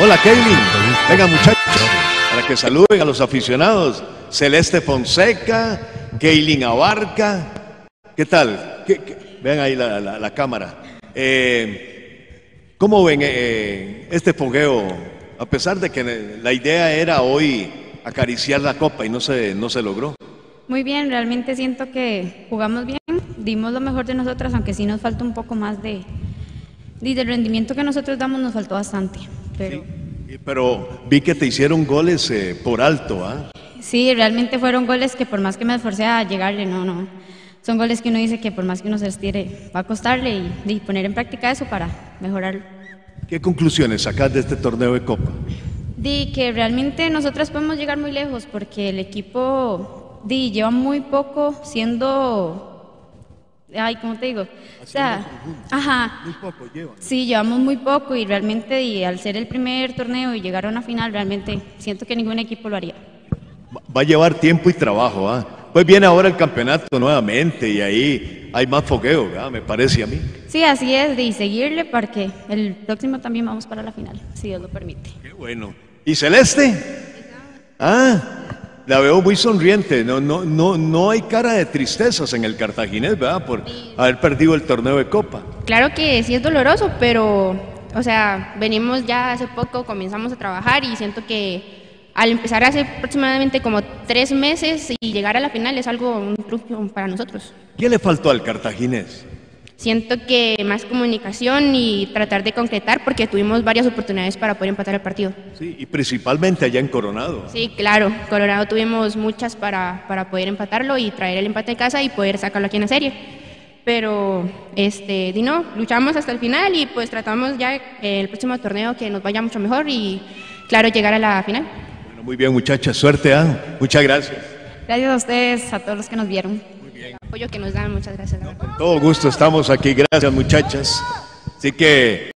Hola, Kaylin. Venga, muchachos, para que saluden a los aficionados. Celeste Fonseca, Kaylin Abarca. ¿Qué tal? Vean ahí la, la- la cámara. Eh, ¿Cómo ven eh, este fogueo? A pesar de que la idea era hoy acariciar la copa y no se, no se logró. Muy bien, realmente siento que jugamos bien, dimos lo mejor de nosotras, aunque sí nos falta un poco más de, de del rendimiento que nosotros damos nos faltó bastante. Pero Y- Pero vi que te hicieron goles eh, por alto, ¿ah? sí, realmente fueron goles que por más que me esforcé a llegarle, no, no. Son goles que uno dice que por más que uno se les tire, va a costarle y, y poner en práctica eso para mejorarlo. ¿Qué conclusiones sacas de este torneo de copa? Di que realmente nosotras podemos llegar muy lejos porque el equipo di, lleva muy poco siendo, ay, ¿cómo te digo? O sea, ajá, Muy poco llevan. sí, llevamos muy poco y realmente y al ser el primer torneo y llegar a una final, realmente siento que ningún equipo lo haría. Va- a llevar tiempo y trabajo, ¿ah? Pues viene ahora el campeonato nuevamente y ahí hay más fogueo, ¿verdad? Me parece a mí. Sí, así es, de seguirle porque el próximo también vamos para la final, si Dios lo permite. Qué bueno. ¿Y Celeste? Ah, la veo muy sonriente. No, no, no, no hay cara de tristezas en el cartaginés, ¿verdad? Por haber perdido el torneo de copa. Claro que sí es doloroso, pero, o sea, venimos ya hace poco, comenzamos a trabajar y siento que al empezar hace aproximadamente como tres meses y llegar a la final es algo, un triunfo para nosotros. ¿Qué le faltó al cartaginés? Siento que más comunicación y tratar de concretar porque tuvimos varias oportunidades para poder empatar el partido. Sí, y principalmente allá en Coronado. Sí, claro, Colorado tuvimos muchas para, para poder empatarlo y traer el empate a casa y poder sacarlo aquí en la serie. Pero, este, di no, luchamos hasta el final y pues tratamos ya eh, el próximo torneo que nos vaya mucho mejor y, claro, llegar a la final. Bueno, muy bien, muchachas. Suerte, ¿ah? Muchas gracias. Gracias a ustedes, a todos los que nos vieron. Apoyo que nos dan, muchas gracias. la verdad. Con todo gusto estamos aquí. Gracias, muchachas. Así que